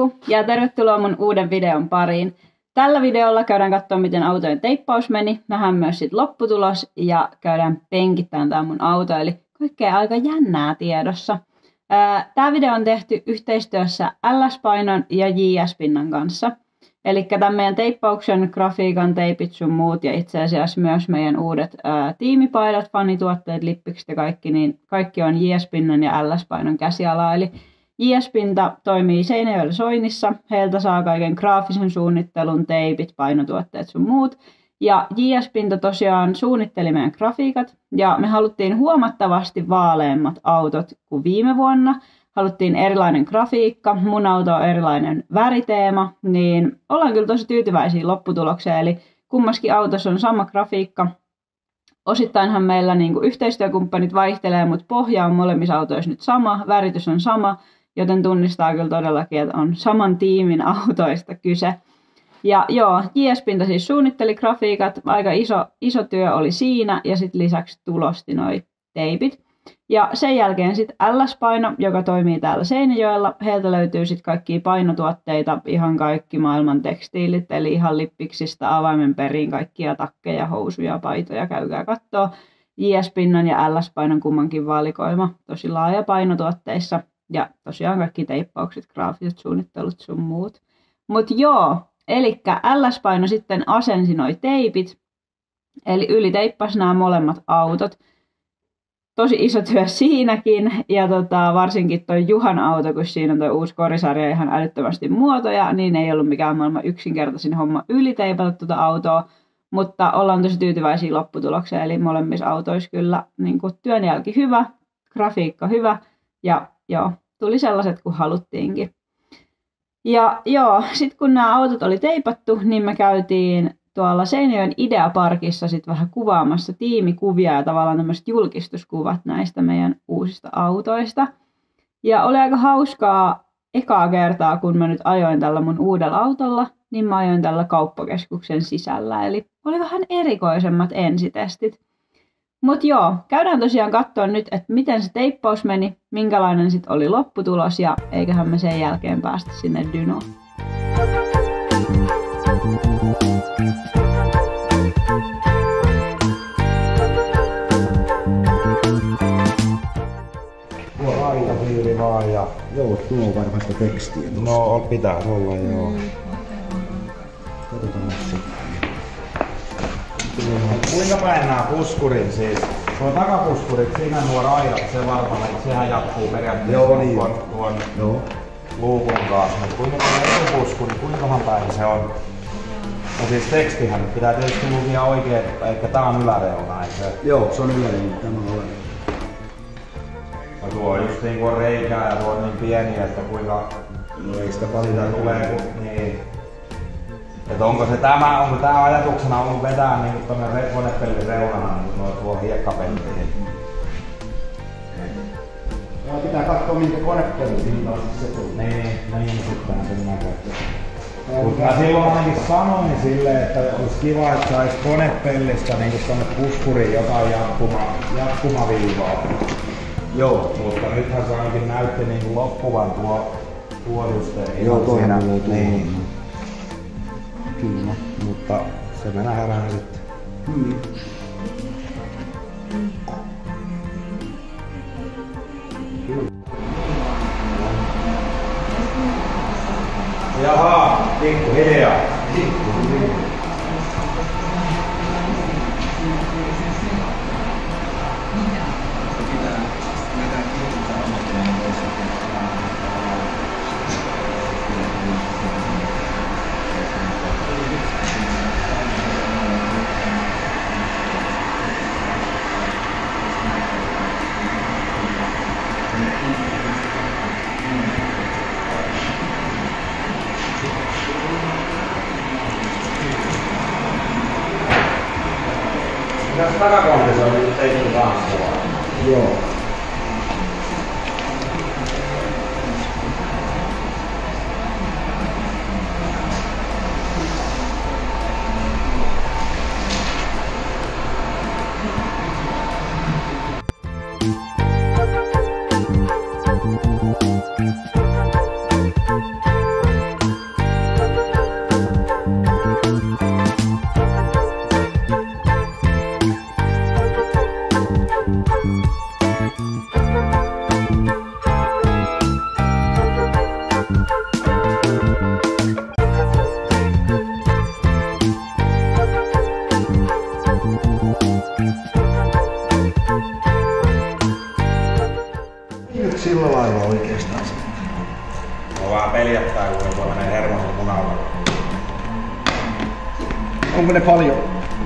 Moikku ja tervetuloa mun uuden videon pariin. Tällä videolla käydään katsoa, miten autojen teippaus meni. Nähdään myös sit lopputulos ja käydään penkittämään tämä mun auto, eli kaikkea aika jännää tiedossa. Tämä video on tehty yhteistyössä LS-painon ja JS-pinnan kanssa. Eli tämän meidän teippauksen, grafiikan, teipit sun muut ja itse asiassa myös meidän uudet ää, tiimipaidat, fanituotteet, lippikset ja kaikki, niin kaikki on JS-pinnan ja LS-painon käsiala. Eli JS-pinta toimii Seinäjoella Soinnissa. Heiltä saa kaiken graafisen suunnittelun, teipit, painotuotteet sun muut. Ja JS-pinta tosiaan suunnitteli meidän grafiikat ja me haluttiin huomattavasti vaaleimmat autot kuin viime vuonna. Haluttiin erilainen grafiikka, mun auto on erilainen väriteema, niin ollaan kyllä tosi tyytyväisiä lopputulokseen. Eli kummaskin autossa on sama grafiikka. Osittainhan meillä niin yhteistyökumppanit vaihtelee, mutta pohja on molemmissa autoissa nyt sama, väritys on sama, joten tunnistaa kyllä todellakin, että on saman tiimin autoista kyse. Ja joo, JS-pinta siis suunnitteli grafiikat, aika iso, iso työ oli siinä ja sitten lisäksi tulosti noi teipit. Ja sen jälkeen sitten LS-paino, joka toimii täällä Seinäjoella. Heiltä löytyy sitten kaikkia painotuotteita, ihan kaikki maailman tekstiilit, eli ihan lippiksistä avaimen periin kaikkia takkeja, housuja, paitoja, käykää kattoo. JS-pinnan ja LS-painon kummankin valikoima, tosi laaja painotuotteissa. Ja tosiaan kaikki teippaukset, graafiset suunnittelut sun muut. Mutta joo, eli LS-paino sitten asensi noi teipit, eli yliteippasi nämä molemmat autot. Tosi iso työ siinäkin, ja tota, varsinkin toi Juhan auto, kun siinä on toi uusi korisarja ihan älyttömästi muotoja, niin ei ollut mikään maailman yksinkertaisin homma yliteipata tuota autoa, mutta ollaan tosi tyytyväisiä lopputulokseen, eli molemmissa autoissa kyllä niin työnjälki hyvä, grafiikka hyvä, ja joo, tuli sellaiset kuin haluttiinkin. Ja joo, sitten kun nämä autot oli teipattu, niin me käytiin tuolla Seinäjoen Ideaparkissa sitten vähän kuvaamassa tiimikuvia ja tavallaan tämmöiset julkistuskuvat näistä meidän uusista autoista. Ja oli aika hauskaa ekaa kertaa, kun mä nyt ajoin tällä mun uudella autolla, niin mä ajoin tällä kauppakeskuksen sisällä. Eli oli vähän erikoisemmat ensitestit. Mutta joo, käydään tosiaan katsoa nyt, että miten se teippaus meni, minkälainen sitten oli lopputulos ja eiköhän me sen jälkeen päästä sinne dynoon. Tuo aitapiiri vaan ja... Joo, tuo on varmasti tekstiä. No pitää olla joo. Katsotaan Kuinka päin nämä puskurit siis? Tuo takapuskurit, siinä nuo raidat, se varmaan, että sehän jatkuu periaatteessa Joo, niin. tuon, tuon Joo. luukun kanssa. Mutta kuinka tuo etupuskuri, kuinkahan päin se on? No siis tekstihän pitää tietysti lukea oikein, että tää on yläreuna, eikö? Joo, se on yleinen tämä ole. No tuo on just niin kuin reikää ja tuo on niin pieni, että kuinka No ei sitä paljon tulee, kun, niin. Et onko se tämä, onko tämä ajatuksena ollut vetää niin tuonne konepellin reunana niin tuo, tuo hiekkapeltiin? Ja pitää katsoa minkä konepeli siinä on se tulee. Niin, niin sittenhän se minä. Mutta mä silloin ainakin sanoin silleen, että olisi kiva, että sais konepellistä niin tuonne puskuriin jotain jatkuma, jatkumaviivaa. Joo. Mutta nythän se ainakin näytti niin kuin loppuvan tuo, tuo just ei Joo, mulla tuohon. Niin, Kyllä. mutta se me nähdään sitten. Hmm. Jaha, pikkuhiljaa. Takakontissa on nyt tehty? Joo. Onko ne paljon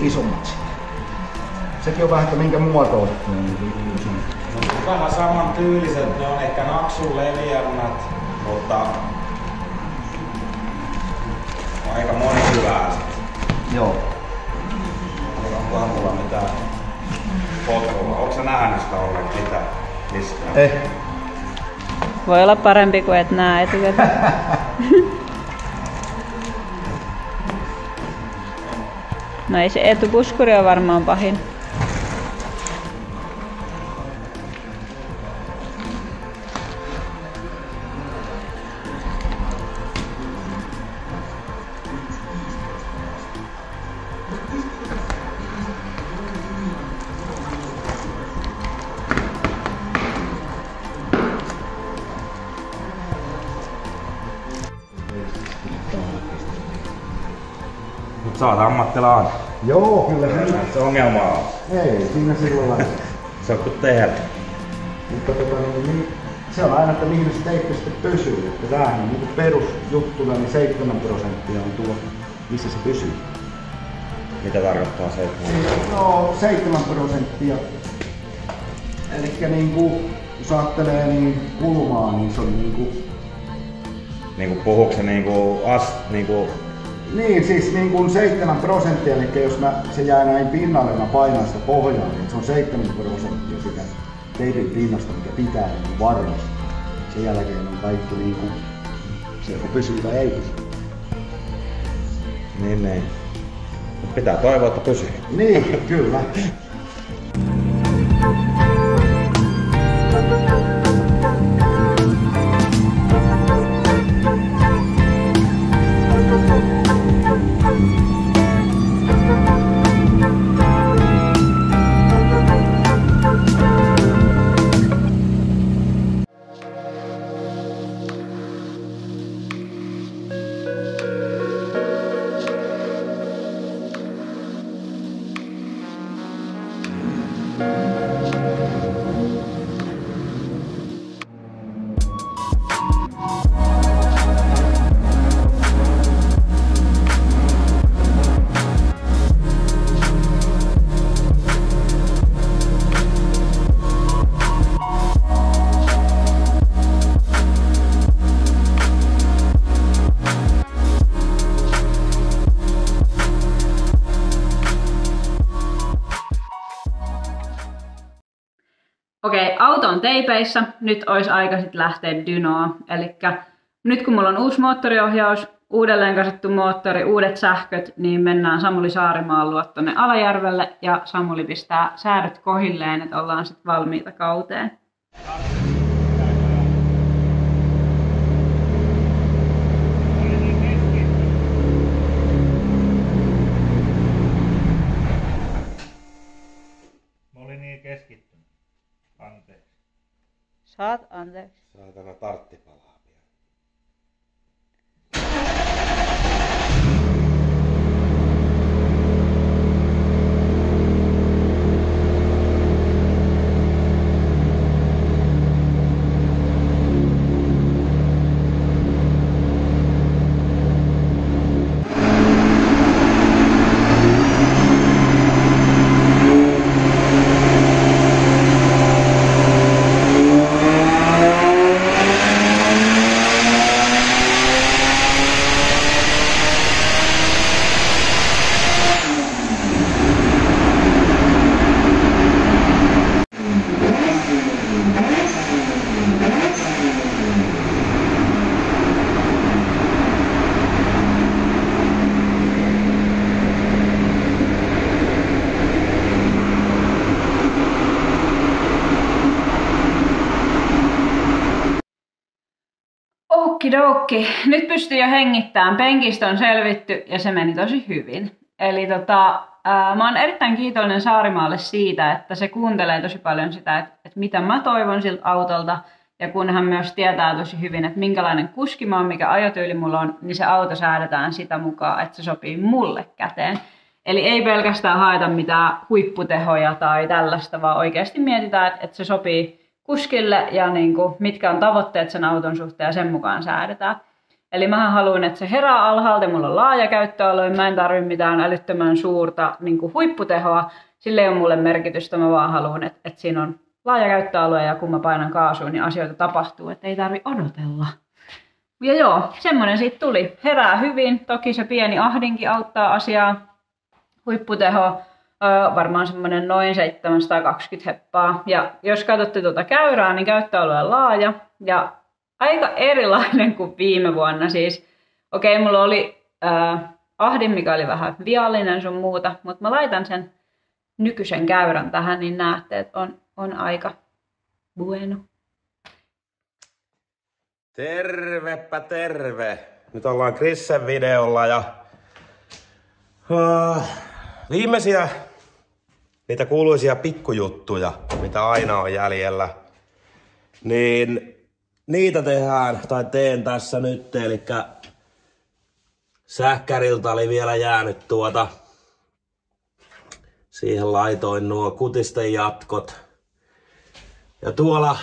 isommat sitten? Sekin on vähän, että minkä muotoa ne on. se on. No, vähän saman tyyliset, ne on ehkä naksun leviämät, mutta aika moni hyvää. Joo. Onkohan mulla mitään potkua? Onko sä nähnyt sitä ollenkaan mitä? Mistään? Eh, Voi olla parempi kuin et näe etukäteen. No ei se etupuskuri on varmaan pahin. Oot ammattilainen. joo, kyllä siinä. Se ongelma on. Ei, siinä lailla. Se on kuin tehdä. Mutta tota, niin, niin, se on aina, että mihin se teippi sitten pysyy. Että tämähän on niin perusjuttuna, niin 7 prosenttia on tuo, missä se pysyy. Mitä tarkoittaa se, että No 7 prosenttia. Eli niin kuin, jos ajattelee niin kulmaa, niin se on niin kuin, niinku puhuuko se niinku as, niinku niin siis niin kuin 7 prosenttia, eli jos mä, se jää näin pinnalle ja mä painan sitä pohjaa, niin se on 7 prosenttia sitä teipin pinnasta, mikä pitää niin kuin varmasti. Sen jälkeen on kaikki niin kuin, se joko pysyy tai ei pysy. Niin, niin. Pitää toivoa, että pysyy. Niin, kyllä. Auto on teipeissä. Nyt olisi aika sitten lähteä dynoa. Eli nyt kun mulla on uusi moottoriohjaus, uudelleen kasattu moottori, uudet sähköt, niin mennään Samuli Saarimaan luo tonne Alajärvelle ja Samuli pistää säädöt kohilleen, että ollaan sitten valmiita kauteen. Saat anteeksi. Saatana tartti Okidoki. Nyt pystyy jo hengittämään. Penkistä on selvitty ja se meni tosi hyvin. Eli tota, ää, mä oon erittäin kiitollinen Saarimaalle siitä, että se kuuntelee tosi paljon sitä, että, että mitä mä toivon siltä autolta. Ja kun hän myös tietää tosi hyvin, että minkälainen kuski mä oon, mikä ajotyyli mulla on, niin se auto säädetään sitä mukaan, että se sopii mulle käteen. Eli ei pelkästään haeta mitään huipputehoja tai tällaista, vaan oikeasti mietitään, että, että se sopii kuskille ja niin kuin, mitkä on tavoitteet sen auton suhteen ja sen mukaan säädetään. Eli mä haluan, että se herää alhaalta, mulla on laaja käyttöalue, mä en tarvi mitään älyttömän suurta niin kuin huipputehoa. Sille ei ole mulle merkitystä, mä vaan haluan, että, että siinä on laaja käyttöalue ja kun mä painan kaasuun, niin asioita tapahtuu, että ei tarvi odotella. Ja joo, semmonen siitä tuli. Herää hyvin, toki se pieni ahdinkin auttaa asiaa. Huipputeho, varmaan semmoinen noin 720 heppaa. Ja jos katsotte tuota käyrää, niin käyttöalue on laaja ja aika erilainen kuin viime vuonna. Siis, okei, okay, mulla oli äh, ahdin, mikä oli vähän viallinen sun muuta, mutta mä laitan sen nykyisen käyrän tähän, niin näette, että on, on aika bueno. Tervepä terve! Nyt ollaan Krissen videolla ja uh, viimeisiä niitä kuuluisia pikkujuttuja, mitä aina on jäljellä, niin niitä tehdään tai teen tässä nyt. Eli sähkäriltä oli vielä jäänyt tuota. Siihen laitoin nuo kutisten jatkot. Ja tuolla,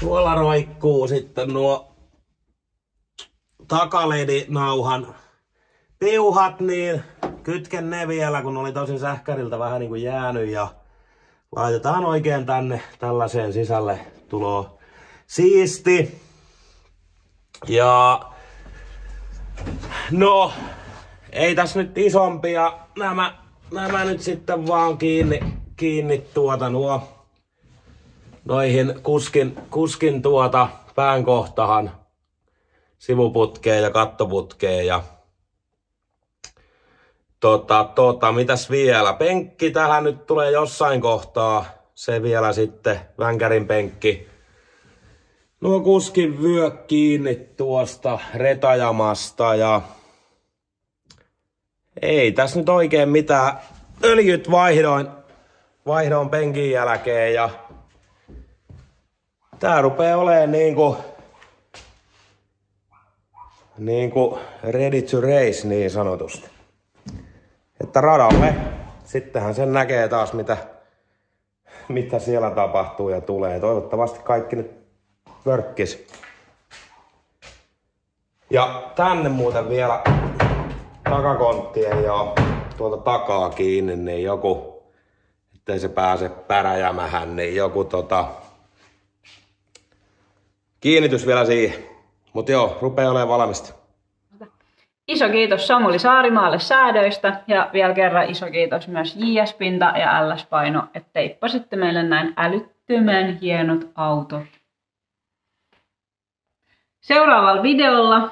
tuolla roikkuu sitten nuo takaledinauhan piuhat, niin kytken ne vielä, kun oli tosin sähkäriltä vähän niin kuin jäänyt ja laitetaan oikein tänne tällaiseen sisälle tulo siisti. Ja no, ei tässä nyt isompia. Nämä, nämä nyt sitten vaan kiinni, kiinni tuota nuo noihin kuskin, kuskin tuota päänkohtahan sivuputkeen ja kattoputkeen ja Tota, tota, mitäs vielä? Penkki tähän nyt tulee jossain kohtaa. Se vielä sitten, vänkärin penkki. Nuo kuskin vyö kiinni tuosta retajamasta ja ei tässä nyt oikein mitään. Öljyt vaihdoin, vaihdoin penkin jälkeen ja tää rupee olemaan niinku niinku ready to race niin sanotusti että radalle. Sittenhän sen näkee taas, mitä, mitä siellä tapahtuu ja tulee. Toivottavasti kaikki nyt vörkkis. Ja tänne muuten vielä takakonttien ja tuolta takaa kiinni, niin joku, ettei se pääse päräjämähän, niin joku tota, kiinnitys vielä siihen. Mutta joo, rupeaa olemaan valmista. Iso kiitos Samuli Saarimaalle säädöistä ja vielä kerran iso kiitos myös JS Pinta ja LS Paino, että teippasitte meille näin älyttömän hienot autot. Seuraavalla videolla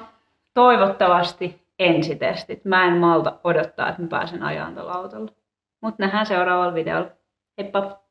toivottavasti ensitestit. Mä en malta odottaa, että mä pääsen ajan tuolla autolla. Mutta nähdään seuraavalla videolla. Heippa!